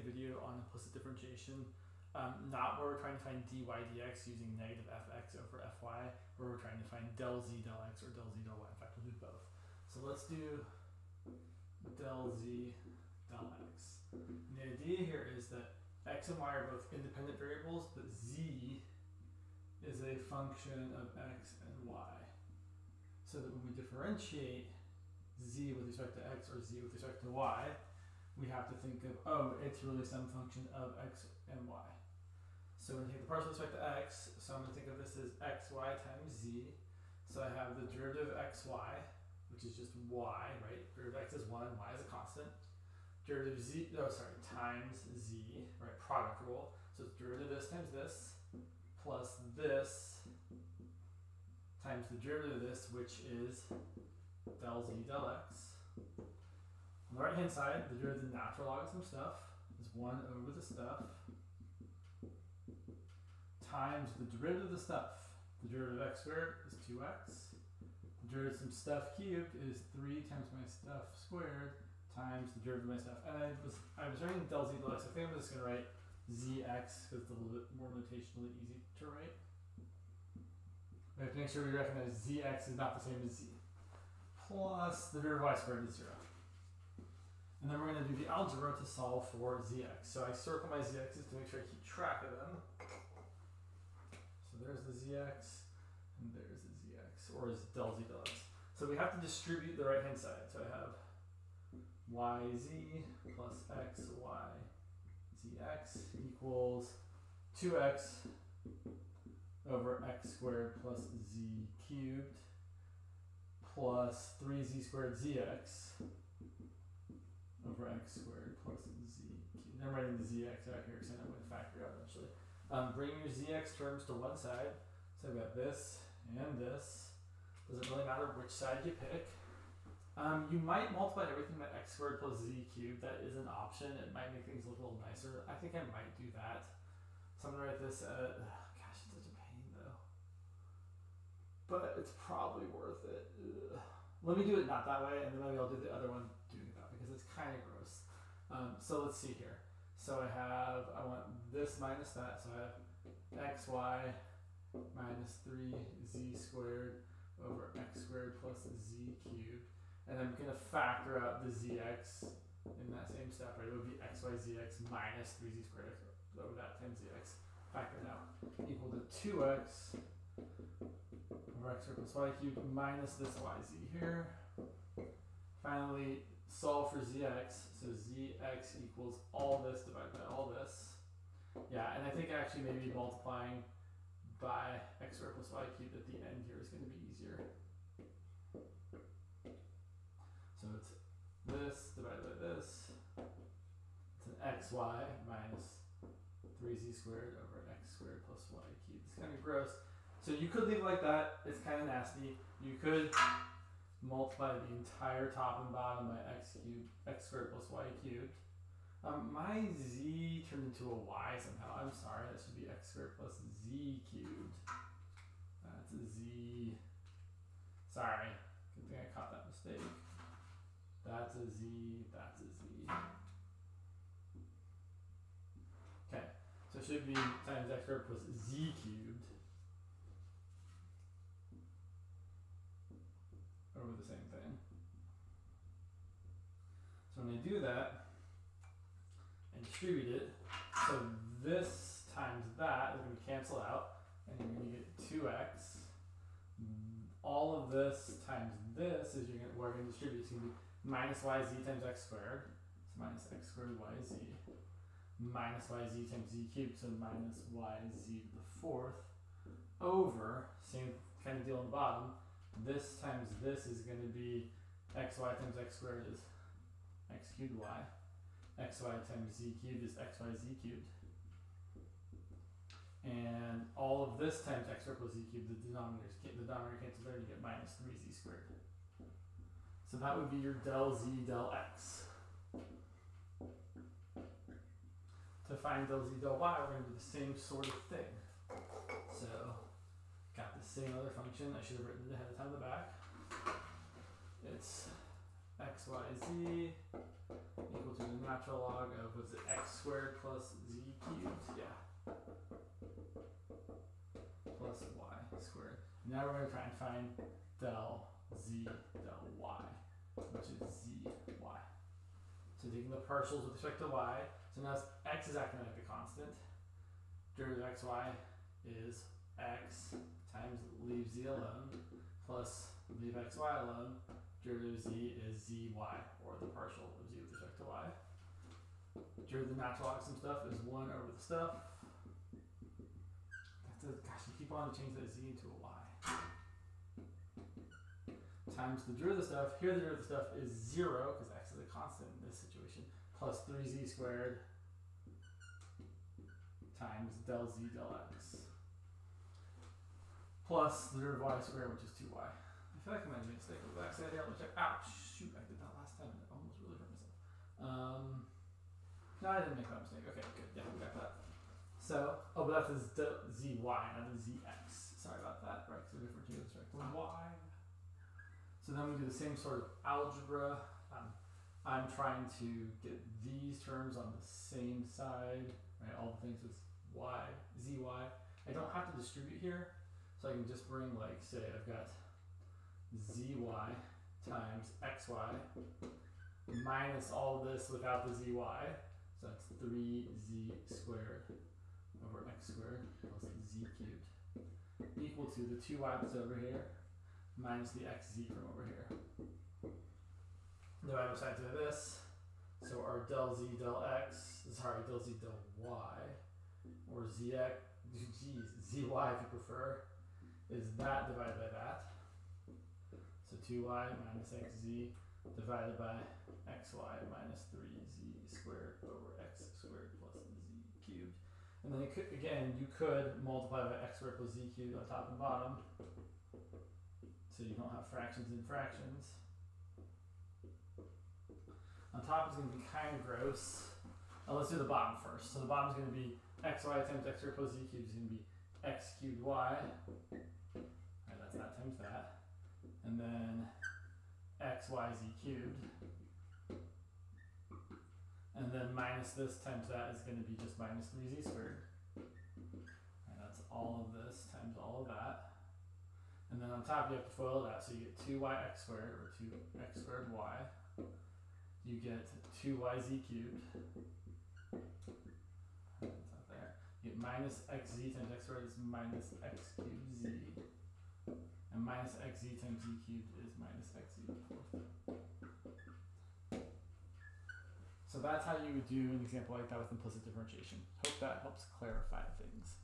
a video on implicit differentiation, um, not where we're trying to find dy dx using negative fx over fy, where we're trying to find del z del x or del z del y. In fact, we'll do both. So let's do del z del x. And the idea here is that x and y are both independent variables, but z is a function of x and y. So that when we differentiate z with respect to x or z with respect to y, we have to think of, oh, it's really some function of x and y. So when you take the partial respect to x, so I'm going to think of this as xy times z. So I have the derivative of xy, which is just y, right? Derivative of x is 1, y is a constant. Derivative z, oh sorry, times z, right, product rule. So it's derivative of this times this, plus this times the derivative of this, which is del z del x. Right hand side, the derivative of the natural log of some stuff is 1 over the stuff times the derivative of the stuff. The derivative of x squared is 2x. The derivative of some stuff cubed is 3 times my stuff squared times the derivative of my stuff. And I was I was writing del z del x. I think I'm just going to write zx because it's a little bit more notationally easy to write. We have to make sure we recognize zx is not the same as z. Plus the derivative of y squared is 0. And then we're going to do the algebra to solve for zx. So I circle my zx's to make sure I keep track of them. So there's the zx, and there's the zx, or is del z del x. So we have to distribute the right hand side. So I have yz plus xy zx equals 2x over x squared plus z cubed plus 3z squared zx over x squared plus z cubed. I'm writing the zx out here because I know I'm to factor out eventually. Um, bring your zx terms to one side. So I've got this and this. Doesn't really matter which side you pick. Um, you might multiply everything by x squared plus z cubed. That is an option. It might make things look a little nicer. I think I might do that. So I'm going to write this at, gosh, it's such a pain though. But it's probably worth it. Ugh. Let me do it not that way, and then maybe I'll do the other one doing it that because it's kind of gross. Um, so let's see here. So I have, I want this minus that, so I have xy minus 3z squared over x squared plus z cubed. And I'm going to factor out the zx in that same step, right? It would be xyzx minus 3z squared over that times zx. Factor it out. Equal to 2x over x squared plus y cubed minus this yz here. Finally, solve for zx. So zx equals all this divided by all this. Yeah, and I think actually maybe multiplying by x squared plus y cubed at the end here is going to be easier. So it's this divided by this. It's an xy minus 3z squared over x squared plus y cubed. It's kind of gross. So you could leave it like that. It's kind of nasty. You could multiply the entire top and bottom by x cubed, x squared plus y cubed. Um, my z turned into a y somehow. I'm sorry, that should be x squared plus z cubed. That's a z. Sorry, good thing I caught that mistake. That's a z, that's a z. Okay, so it should be times x squared plus z cubed. Over the same thing. So when I do that and distribute it, so this times that is going to cancel out, and you're going to get 2x. All of this times this is you're going to, we're going to distribute. It's going to be minus yz times x squared, so minus x squared yz, minus yz times z cubed, so minus yz to the fourth, over, same kind of deal on the bottom, this times this is going to be xy times x squared is x cubed y. xy times z cubed is xyz cubed. And all of this times x squared plus z cubed, the denominators the denominator cancels and you get minus 3z squared. So that would be your del z del x. To find del z del y, we're going to do the same sort of thing. So got the same other function. I should have written it ahead of time in the back. It's x, y, z equal to the natural log of was it x squared plus z cubed? Yeah. Plus y squared. Now we're gonna try and find del z del y, which is zy. So taking the partials with respect to y, so now x is acting like a constant. Derivative of xy is x leave z alone plus leave xy alone. Derivative of z is zy, or the partial of z with respect to y. Derivative of natural log some stuff is 1 over the stuff. That's a, gosh, you keep on to change that z into a y. Times the derivative of stuff. Here the derivative of stuff is 0, because x is a constant in this situation, plus 3z squared times del z del x plus the derivative of y squared, which is 2y. I feel like I might have made a mistake with that. I didn't check. Ouch! Shoot, I did that last time and it almost really hurt myself. Um, no, I didn't make that mistake. Okay, good. Yeah, we got that. So, oh, but that's the zy, not the zx. Sorry about that, right? so different to respect to y. So then we do the same sort of algebra. Um, I'm trying to get these terms on the same side, right? All the things with y, zy. I don't have to distribute here, so I can just bring like, say I've got zy times xy minus all this without the zy. So that's 3z squared over x squared plus z cubed equal to the 2y that's over here minus the xz from over here. Divide both sides by this. So our del z del x, sorry, del z del y, or zx, geez, zy if you prefer, is that divided by that. So 2y minus xz divided by xy minus 3z squared over x squared plus z cubed. And then could, again, you could multiply by x squared plus z cubed on top and bottom. So you don't have fractions in fractions. On top is going to be kind of gross. Uh, let's do the bottom first. So the bottom is going to be xy times x squared plus z cubed is going to be x cubed y. That's that times that. And then x, y, z cubed. And then minus this times that is going to be just minus 3z squared. And that's all of this times all of that. And then on top you have to FOIL that, so you get 2yx squared, or 2x squared y. You get 2yz cubed there, You get minus xz times x squared is minus x cubed z. And minus xz times z cubed is minus xz So that's how you would do an example like that with implicit differentiation. Hope that helps clarify things.